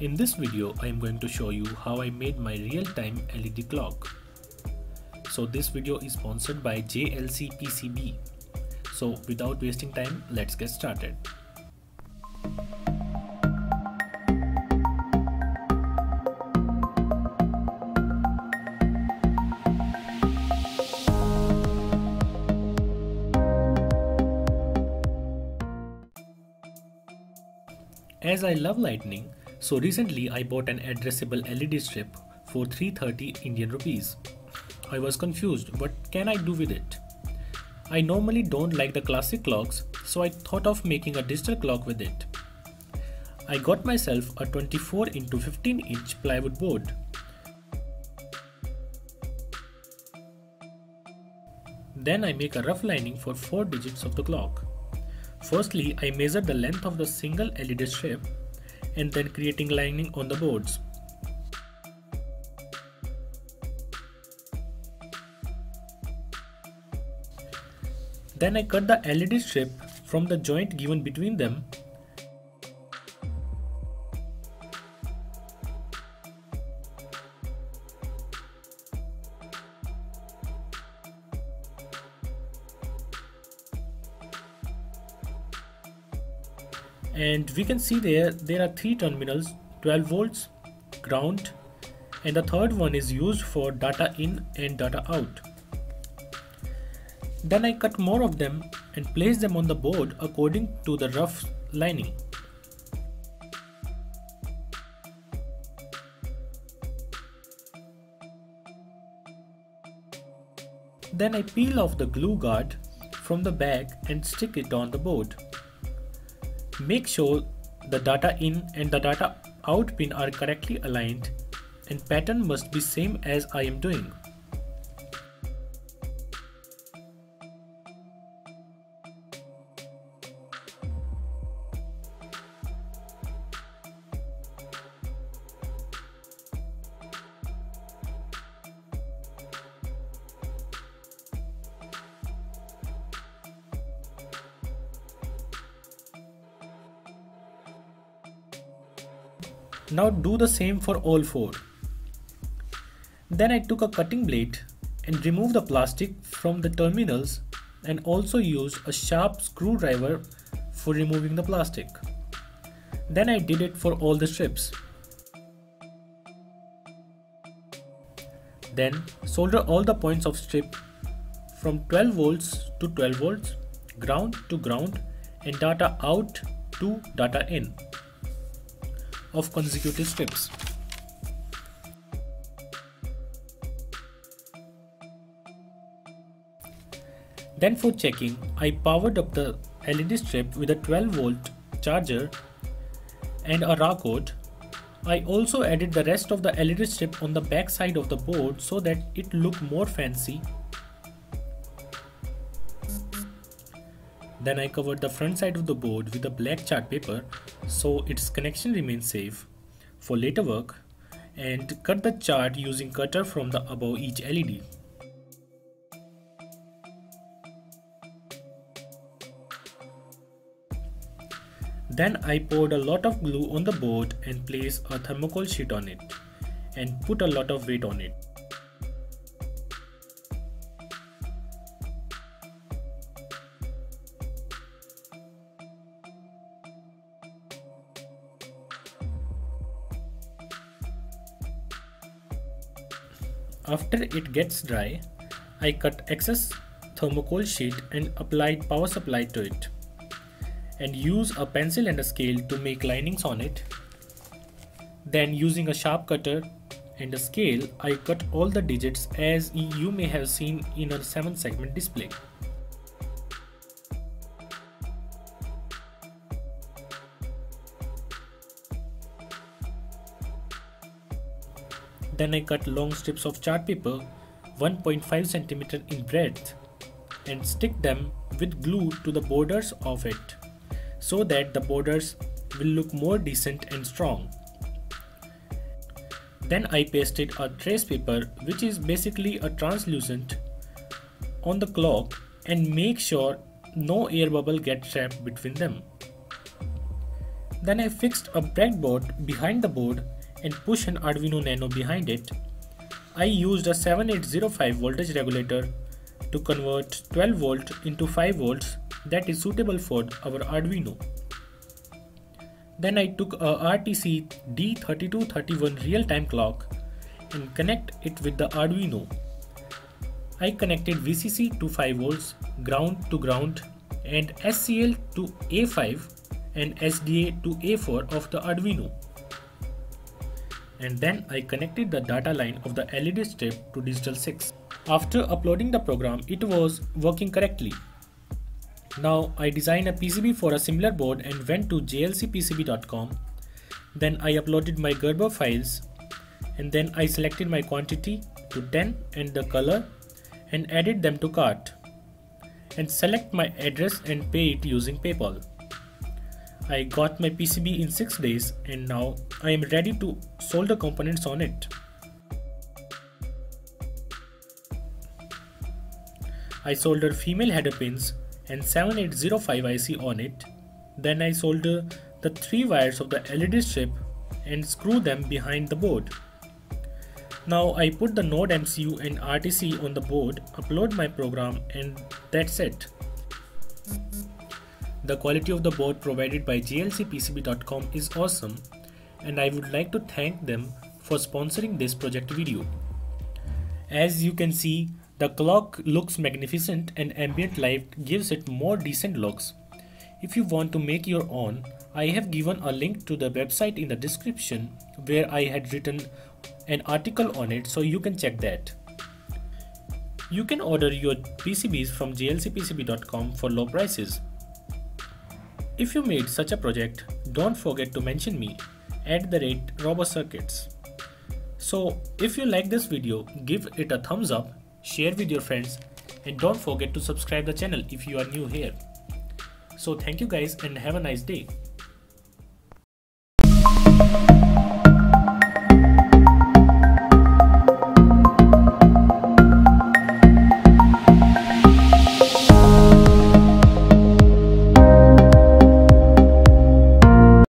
In this video, I am going to show you how I made my real-time LED clock. So this video is sponsored by JLC PCB. So without wasting time, let's get started. As I love lightning, so recently I bought an addressable LED strip for 330 Indian rupees. I was confused, what can I do with it? I normally don't like the classic clocks, so I thought of making a digital clock with it. I got myself a 24 into 15 inch plywood board. Then I make a rough lining for 4 digits of the clock. Firstly, I measure the length of the single LED strip and then creating lining on the boards. Then I cut the LED strip from the joint given between them and we can see there there are three terminals 12 volts ground and the third one is used for data in and data out. Then I cut more of them and place them on the board according to the rough lining. Then I peel off the glue guard from the bag and stick it on the board Make sure the data in and the data out pin are correctly aligned and pattern must be same as I am doing. Now do the same for all four. Then I took a cutting blade and removed the plastic from the terminals and also used a sharp screwdriver for removing the plastic. Then I did it for all the strips. Then solder all the points of strip from 12 volts to 12 volts, ground to ground and data out to data in of consecutive strips. Then for checking, I powered up the LED strip with a 12 volt charger and a raw code. I also added the rest of the LED strip on the back side of the board so that it looked more fancy Then I covered the front side of the board with a black chart paper so its connection remains safe for later work and cut the chart using cutter from the above each LED. Then I poured a lot of glue on the board and placed a thermocol sheet on it and put a lot of weight on it. After it gets dry, I cut excess thermocol sheet and applied power supply to it and use a pencil and a scale to make linings on it. Then using a sharp cutter and a scale, I cut all the digits as you may have seen in a 7 segment display. Then I cut long strips of chart paper 1.5 cm in breadth and stick them with glue to the borders of it so that the borders will look more decent and strong. Then I pasted a trace paper which is basically a translucent on the clock and make sure no air bubble gets trapped between them. Then I fixed a breadboard behind the board and push an Arduino Nano behind it. I used a 7805 voltage regulator to convert 12 volt into 5 volts that is suitable for our Arduino. Then I took a RTC DS3231 real-time clock and connect it with the Arduino. I connected VCC to 5 volts, ground to ground and SCL to A5 and SDA to A4 of the Arduino. And then I connected the data line of the LED strip to digital 6. After uploading the program, it was working correctly. Now I designed a PCB for a similar board and went to jlcpcb.com. Then I uploaded my Gerber files and then I selected my quantity to 10 and the color and added them to cart and select my address and pay it using PayPal. I got my PCB in 6 days and now I am ready to solder components on it. I soldered female header pins and 7805 IC on it. Then I solder the three wires of the LED strip and screw them behind the board. Now I put the Node MCU and RTC on the board, upload my program and that's it. The quality of the board provided by jlcpcb.com is awesome and I would like to thank them for sponsoring this project video. As you can see, the clock looks magnificent and ambient light gives it more decent looks. If you want to make your own, I have given a link to the website in the description where I had written an article on it so you can check that. You can order your PCBs from jlcpcb.com for low prices. If you made such a project, don't forget to mention me at the rate RoboCircuits. So if you like this video, give it a thumbs up share with your friends and don't forget to subscribe the channel if you are new here. So thank you guys and have a nice day.